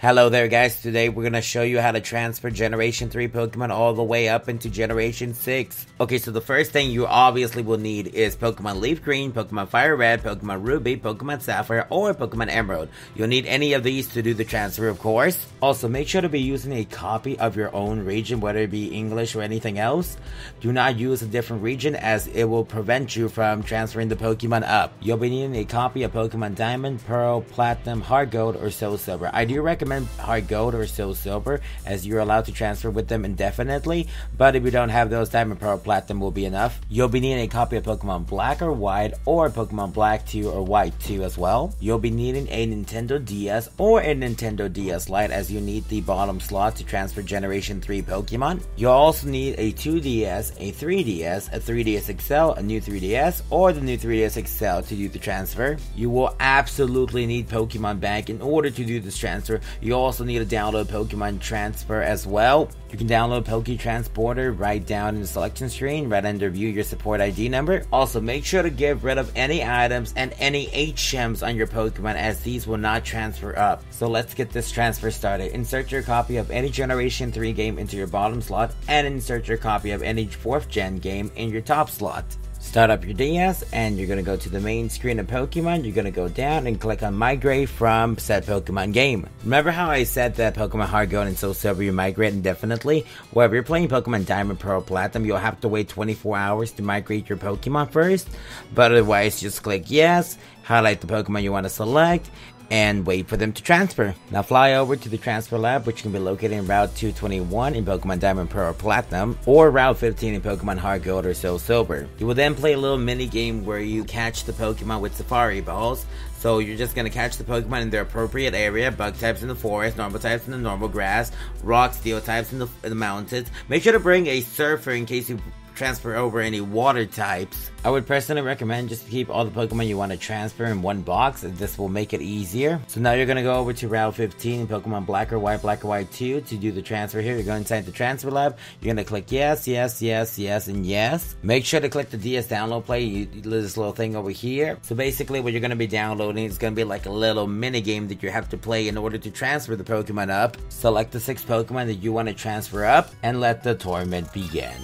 Hello there guys, today we're going to show you how to transfer Generation 3 Pokemon all the way up into Generation 6. Okay, so the first thing you obviously will need is Pokemon Leaf Green, Pokemon Fire Red, Pokemon Ruby, Pokemon Sapphire, or Pokemon Emerald. You'll need any of these to do the transfer of course. Also, make sure to be using a copy of your own region, whether it be English or anything else. Do not use a different region as it will prevent you from transferring the Pokemon up. You'll be needing a copy of Pokemon Diamond, Pearl, Platinum, Heart Gold, or Soul Silver. I do recommend recommend Heart Gold or Soul Silver as you're allowed to transfer with them indefinitely, but if you don't have those, Diamond Pearl Platinum will be enough. You'll be needing a copy of Pokemon Black or White or Pokemon Black 2 or White 2 as well. You'll be needing a Nintendo DS or a Nintendo DS Lite as you need the bottom slot to transfer Generation 3 Pokemon. You'll also need a 2DS, a 3DS, a 3DS XL, a new 3DS, or the new 3DS XL to do the transfer. You will absolutely need Pokemon Bank in order to do this transfer. You also need to download Pokemon Transfer as well. You can download Poke Transporter right down in the selection screen, right under view your support ID number. Also, make sure to get rid of any items and any HMs on your Pokemon as these will not transfer up. So let's get this transfer started. Insert your copy of any Generation 3 game into your bottom slot and insert your copy of any 4th gen game in your top slot. Start up your DS and you're going to go to the main screen of Pokemon. You're going to go down and click on migrate from said Pokemon game. Remember how I said that Pokemon Heart Gold and Soul Silver you migrate indefinitely? Well, if you're playing Pokemon Diamond, Pearl, Platinum, you'll have to wait 24 hours to migrate your Pokemon first. But otherwise, just click yes, highlight the Pokemon you want to select, and wait for them to transfer. Now fly over to the transfer lab which can be located in Route 221 in Pokemon Diamond Pearl Platinum or Route 15 in Pokemon Heart Gold or Soul Silver. You will then play a little mini game where you catch the Pokemon with Safari Balls. So you're just gonna catch the Pokemon in their appropriate area, bug types in the forest, normal types in the normal grass, rock, steel types in the, in the mountains. Make sure to bring a surfer in case you transfer over any water types. I would personally recommend just to keep all the Pokemon you want to transfer in one box. This will make it easier. So now you're going to go over to Route 15 in Pokemon Black or White, Black or White 2 to do the transfer here. You're going inside the transfer lab. You're going to click yes, yes, yes, yes, and yes. Make sure to click the DS download play. You, do this little thing over here. So basically what you're going to be downloading is going to be like a little mini game that you have to play in order to transfer the Pokemon up. Select the six Pokemon that you want to transfer up and let the tournament begin.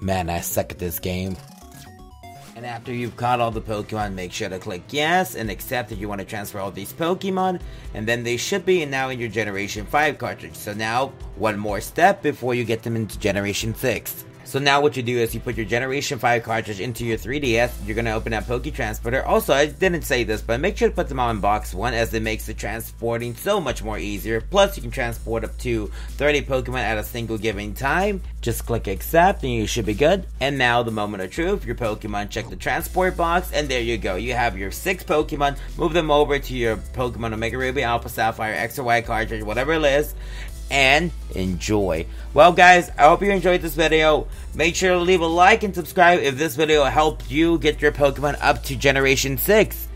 Man, I suck at this game. And after you've caught all the Pokemon, make sure to click yes and accept that you want to transfer all these Pokemon. And then they should be now in your Generation 5 cartridge. So now, one more step before you get them into Generation 6. So now what you do is you put your Generation 5 cartridge into your 3DS, you're going to open up Poke Transporter. Also, I didn't say this, but make sure to put them all in box 1 as it makes the transporting so much more easier. Plus, you can transport up to 30 Pokemon at a single given time. Just click accept and you should be good. And now the moment of truth, your Pokemon check the transport box and there you go. You have your 6 Pokemon, move them over to your Pokemon Omega Ruby, Alpha Sapphire, X or Y cartridge, whatever it is and enjoy. Well guys, I hope you enjoyed this video. Make sure to leave a like and subscribe if this video helped you get your Pokemon up to Generation 6.